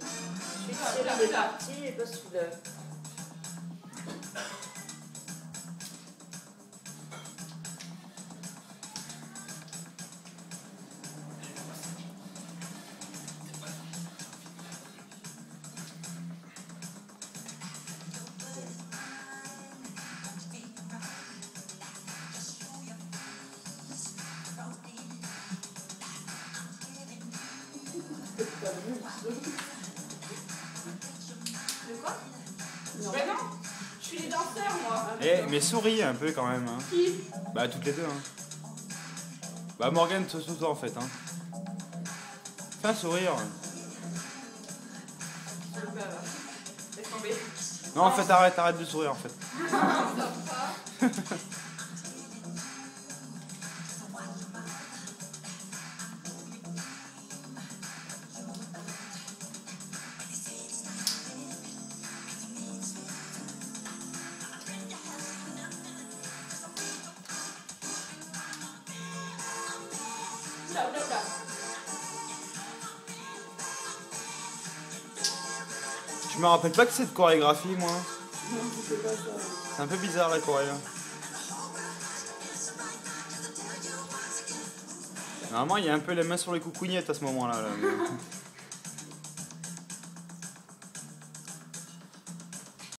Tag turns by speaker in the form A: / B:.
A: parti. Ensuite, Cyril est parti et pas
B: De quoi? Bah non Je suis les danseurs, moi.
C: Eh, mais souris un peu quand même. Hein.
B: Qui?
C: Bah, toutes les deux. Hein. Bah, Morgane, surtout toi en fait. Hein. Fais un sourire. Non, en fait, arrête, arrête de sourire en fait.
B: Là, là, là.
C: Je me rappelle pas que c'est de chorégraphie, moi. C'est un peu bizarre la choré. hein. Normalement, il y a un peu les mains sur les coucougnettes à ce moment-là. là, mais-